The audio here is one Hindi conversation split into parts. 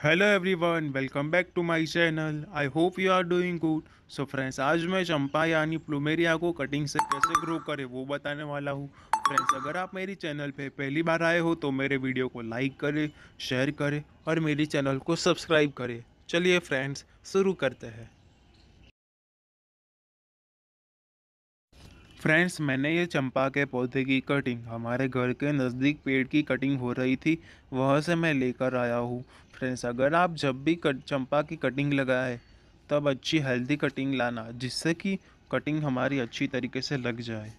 Hello everyone welcome back to my channel I hope you are doing good so friends आज मैं चंपा यानी प्लूमेरिया को कटिंग से कैसे ग्रो करें, वो बताने वाला हूँ। फ्रेंड्स अगर आप मेरी चैनल पे पहली बार आए हो तो मेरे वीडियो को लाइक करें शेयर करें और मेरी चैनल को सब्सक्राइब करें। चलिए फ्रेंड्स शुरू करते हैं। फ्रेंड्स मैंने ये चंपा के पौधे की कटिंग हमारे घर के नज़दीक पेड़ की कटिंग हो रही थी वहाँ से मैं लेकर आया हूँ। फ्रेंड्स अगर आप जब भी कट, चंपा की कटिंग लगाए तब अच्छी हेल्दी कटिंग लाना जिससे कि कटिंग हमारी अच्छी तरीके से लग जाए।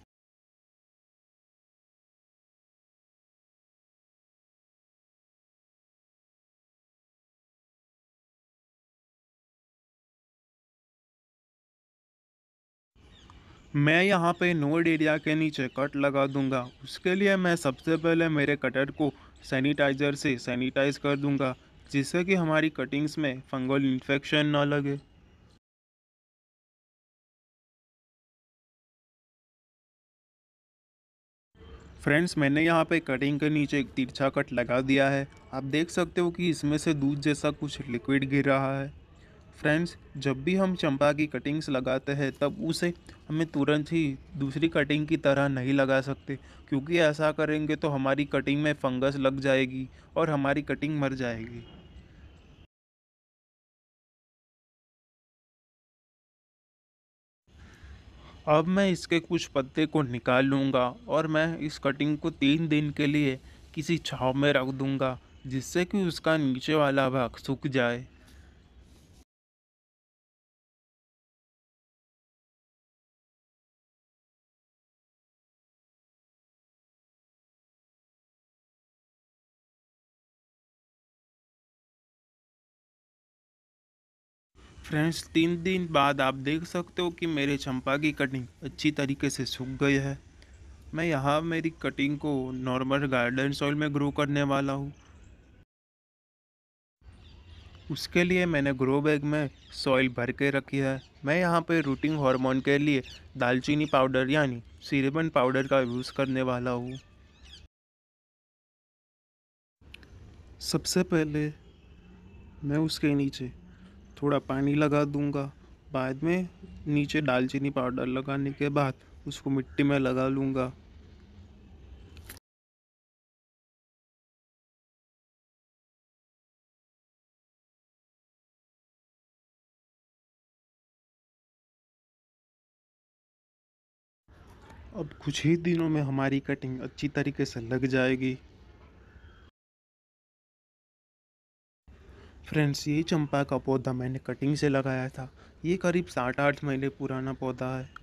मैं यहाँ पे नोड एरिया के नीचे कट लगा दूँगा। उसके लिए मैं सबसे पहले मेरे कटर को सैनिटाइज़र से सैनिटाइज कर दूँगा, जिससे कि हमारी कटिंग्स में फंगल इन्फेक्शन ना लगे। फ्रेंड्स, मैंने यहाँ पे कटिंग के नीचे एक तिरछा कट लगा दिया है। आप देख सकते हो कि इसमें से दूध जैसा कुछ लिक्विड गिर रहा है। फ्रेंड्स जब भी हम चंपा की कटिंग्स लगाते हैं, तब उसे हमें तुरंत ही दूसरी कटिंग की तरह नहीं लगा सकते। क्योंकि ऐसा करेंगे तो हमारी कटिंग में फंगस लग जाएगी और हमारी कटिंग मर जाएगी। अब मैं इसके कुछ पत्ते को निकाल लूँगा और मैं इस कटिंग को तीन दिन के लिए किसी छाव में रख दूँगा, जिससे कि उसका नीचे वाला भाग सूख जाए। फ्रेंड्स, तीन दिन बाद आप देख सकते हो कि मेरे चंपा की कटिंग अच्छी तरीके से सूख गई है। मैं यहाँ मेरी कटिंग को नॉर्मल गार्डन सॉइल में ग्रो करने वाला हूँ। उसके लिए मैंने ग्रो बैग में सॉइल भर के रखी है। मैं यहाँ पे रूटिंग हार्मोन के लिए दालचीनी पाउडर यानी सीरेबन पाउडर का यूज़ करने वाला हूँ। सबसे पहले मैं उसके नीचे थोड़ा पानी लगा दूँगा। बाद में नीचे दालचीनी पाउडर लगाने के बाद उसको मिट्टी में लगा लूँगा। अब कुछ ही दिनों में हमारी कटिंग अच्छी तरीके से लग जाएगी। फ्रेंड्स, ये चंपा का पौधा मैंने कटिंग से लगाया था। ये करीब साठ आठ महीने पुराना पौधा है।